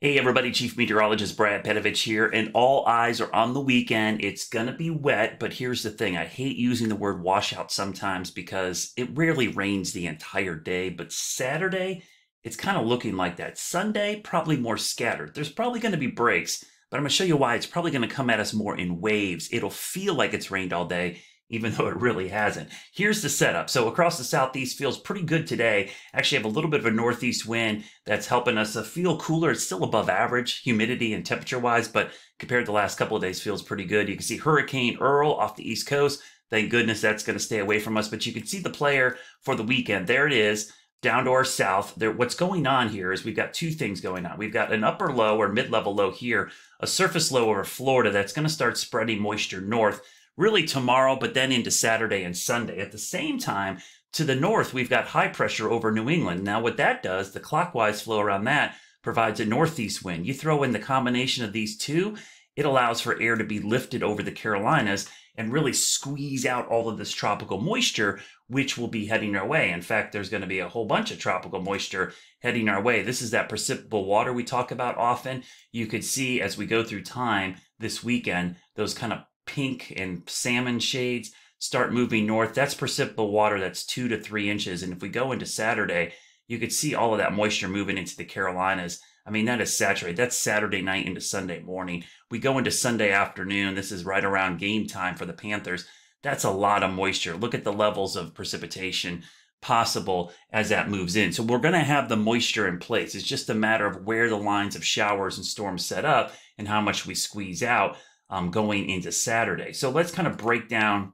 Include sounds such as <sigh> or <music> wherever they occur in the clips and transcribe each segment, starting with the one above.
Hey everybody, Chief Meteorologist Brad Panovich here, and all eyes are on the weekend. It's gonna be wet, but here's the thing. I hate using the word washout sometimes because it rarely rains the entire day, but Saturday, it's kind of looking like that. Sunday, probably more scattered. There's probably gonna be breaks, but I'm gonna show you why it's probably gonna come at us more in waves. It'll feel like it's rained all day, even <laughs> though it really hasn't. Here's the setup. So across the southeast feels pretty good today. Actually have a little bit of a northeast wind that's helping us uh, feel cooler. It's still above average humidity and temperature wise, but compared to the last couple of days feels pretty good. You can see Hurricane Earl off the east coast. Thank goodness that's going to stay away from us, but you can see the player for the weekend. There it is down to our south. There, what's going on here is we've got two things going on. We've got an upper low or mid-level low here, a surface low over Florida that's going to start spreading moisture north really tomorrow, but then into Saturday and Sunday. At the same time, to the north, we've got high pressure over New England. Now, what that does, the clockwise flow around that provides a northeast wind. You throw in the combination of these two, it allows for air to be lifted over the Carolinas and really squeeze out all of this tropical moisture, which will be heading our way. In fact, there's going to be a whole bunch of tropical moisture heading our way. This is that precipitable water we talk about often. You could see as we go through time this weekend, those kind of pink and salmon shades start moving north. That's precipitable water that's two to three inches. And if we go into Saturday, you could see all of that moisture moving into the Carolinas. I mean, that is saturated. That's Saturday night into Sunday morning. We go into Sunday afternoon. This is right around game time for the Panthers. That's a lot of moisture. Look at the levels of precipitation possible as that moves in. So we're going to have the moisture in place. It's just a matter of where the lines of showers and storms set up and how much we squeeze out um, going into Saturday. So let's kind of break down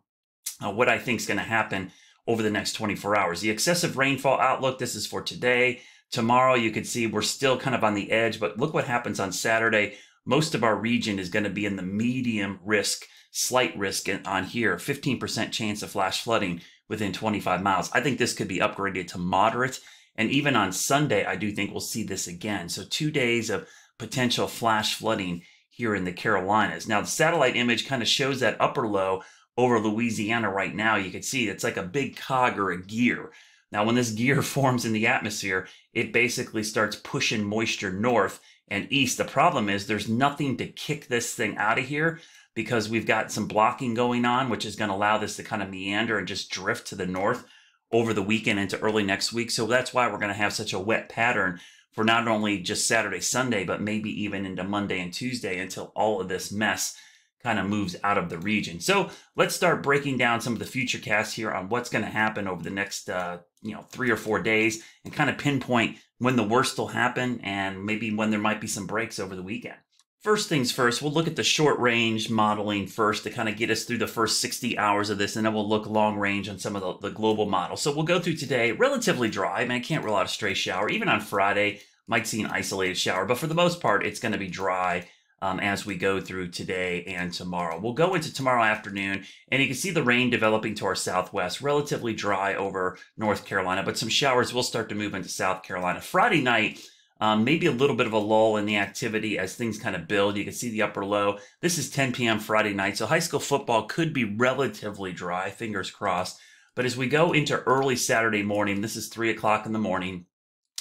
uh, what I think is going to happen over the next 24 hours. The excessive rainfall outlook, this is for today. Tomorrow, you can see we're still kind of on the edge, but look what happens on Saturday. Most of our region is going to be in the medium risk, slight risk on here, 15% chance of flash flooding within 25 miles. I think this could be upgraded to moderate. And even on Sunday, I do think we'll see this again. So two days of potential flash flooding here in the Carolinas. Now, the satellite image kind of shows that upper low over Louisiana right now. You can see it's like a big cog or a gear. Now, when this gear <laughs> forms in the atmosphere, it basically starts pushing moisture north and east. The problem is there's nothing to kick this thing out of here because we've got some blocking going on, which is going to allow this to kind of meander and just drift to the north over the weekend into early next week. So that's why we're going to have such a wet pattern for not only just Saturday, Sunday, but maybe even into Monday and Tuesday until all of this mess kind of moves out of the region. So let's start breaking down some of the future casts here on what's going to happen over the next, uh, you know, three or four days and kind of pinpoint when the worst will happen and maybe when there might be some breaks over the weekend. First things first, we'll look at the short range modeling first to kind of get us through the first 60 hours of this, and then we'll look long range on some of the, the global models. So we'll go through today relatively dry. I mean, I can't rule out a stray shower. Even on Friday, might see an isolated shower, but for the most part, it's going to be dry um, as we go through today and tomorrow. We'll go into tomorrow afternoon, and you can see the rain developing to our southwest, relatively dry over North Carolina, but some showers will start to move into South Carolina. Friday night, um, maybe a little bit of a lull in the activity as things kind of build. You can see the upper low. This is 10 p.m. Friday night, so high school football could be relatively dry, fingers crossed. But as we go into early Saturday morning, this is 3 o'clock in the morning,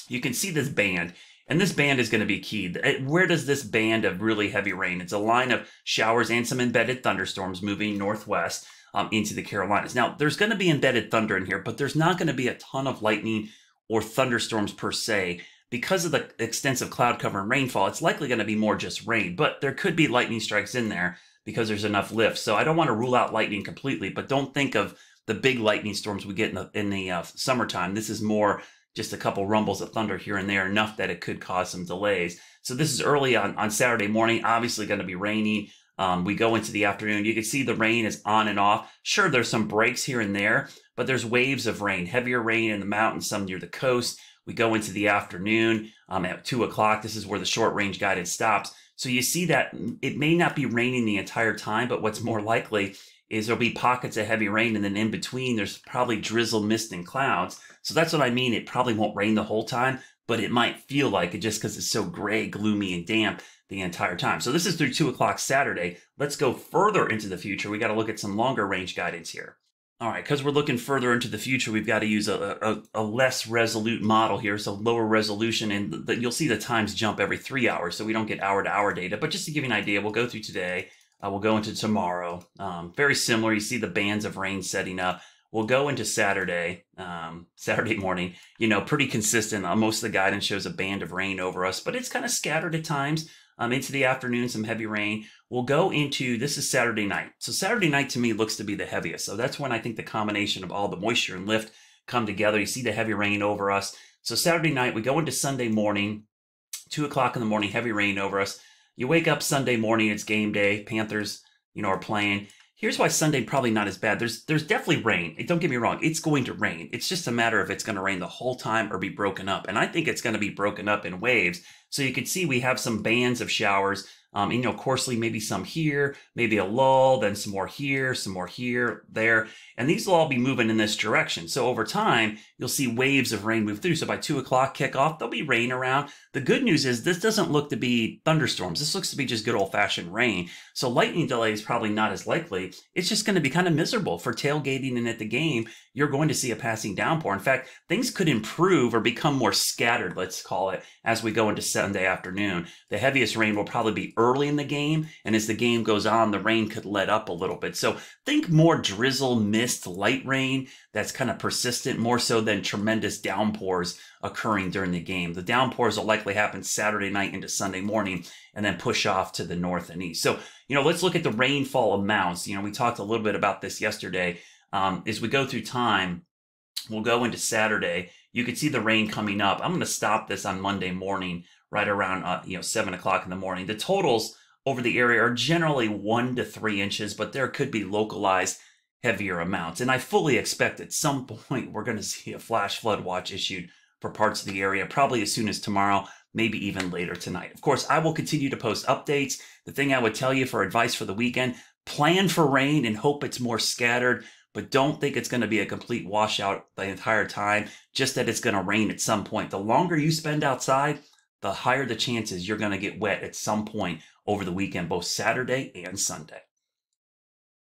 you can see this band. And this band is going to be key. Where does this band of really heavy rain? It's a line of showers and some embedded thunderstorms moving northwest um, into the Carolinas. Now, there's going to be embedded thunder in here, but there's not going to be a ton of lightning or thunderstorms per se because of the extensive cloud cover and rainfall, it's likely going to be more just rain, but there could be lightning strikes in there because there's enough lift. So I don't want to rule out lightning completely, but don't think of the big lightning storms we get in the, in the uh, summertime. This is more just a couple rumbles of thunder here and there, enough that it could cause some delays. So this is early on, on Saturday morning, obviously going to be raining. Um, we go into the afternoon. You can see the rain is on and off. Sure, there's some breaks here and there, but there's waves of rain, heavier rain in the mountains, some near the coast. We go into the afternoon um, at two o'clock. This is where the short range guidance stops. So you see that it may not be raining the entire time, but what's more likely is there'll be pockets of heavy rain, and then in between there's probably drizzle, mist, and clouds. So that's what I mean. It probably won't rain the whole time, but it might feel like it just because it's so gray, gloomy, and damp the entire time. So this is through two o'clock Saturday. Let's go further into the future. We got to look at some longer range guidance here. All right, because we're looking further into the future, we've got to use a, a, a less resolute model here, so lower resolution, and the, you'll see the times jump every three hours, so we don't get hour-to-hour data. But just to give you an idea, we'll go through today, uh, we'll go into tomorrow. Um, very similar, you see the bands of rain setting up. We'll go into Saturday, um, Saturday morning, you know, pretty consistent. Uh, most of the guidance shows a band of rain over us, but it's kind of scattered at times um, into the afternoon, some heavy rain. We'll go into this is Saturday night. So Saturday night to me looks to be the heaviest. So that's when I think the combination of all the moisture and lift come together. You see the heavy rain over us. So Saturday night, we go into Sunday morning, two o'clock in the morning, heavy rain over us. You wake up Sunday morning, it's game day. Panthers, you know, are playing. Here's why Sunday probably not as bad. There's there's definitely rain. Don't get me wrong. It's going to rain. It's just a matter of it's going to rain the whole time or be broken up. And I think it's going to be broken up in waves. So you can see we have some bands of showers um, and, you know, coarsely, maybe some here, maybe a lull, then some more here, some more here, there. And these will all be moving in this direction. So over time, you'll see waves of rain move through. So by two o'clock kickoff, there'll be rain around. The good news is this doesn't look to be thunderstorms. This looks to be just good old fashioned rain. So lightning delay is probably not as likely. It's just going to be kind of miserable for tailgating and at the game. You're going to see a passing downpour. In fact, things could improve or become more scattered, let's call it, as we go into Sunday afternoon. The heaviest rain will probably be early in the game. And as the game goes on, the rain could let up a little bit. So think more drizzle, mist, light rain that's kind of persistent, more so than tremendous downpours occurring during the game. The downpours will likely happen Saturday night into Sunday morning and then push off to the north and east. So, you know, let's look at the rainfall amounts. You know, we talked a little bit about this yesterday. Um, as we go through time, we'll go into Saturday. You can see the rain coming up. I'm going to stop this on Monday morning right around uh, you know seven o'clock in the morning. The totals over the area are generally one to three inches, but there could be localized heavier amounts. And I fully expect at some <laughs> point we're going to see a flash flood watch issued for parts of the area, probably as soon as tomorrow, maybe even later tonight. Of course, I will continue to post updates. The thing I would tell you for advice for the weekend plan for rain and hope it's more scattered, but don't think it's going to be a complete washout the entire time, just that it's going to rain at some point. The longer you spend outside, the higher the chances you're going to get wet at some point over the weekend, both Saturday and Sunday.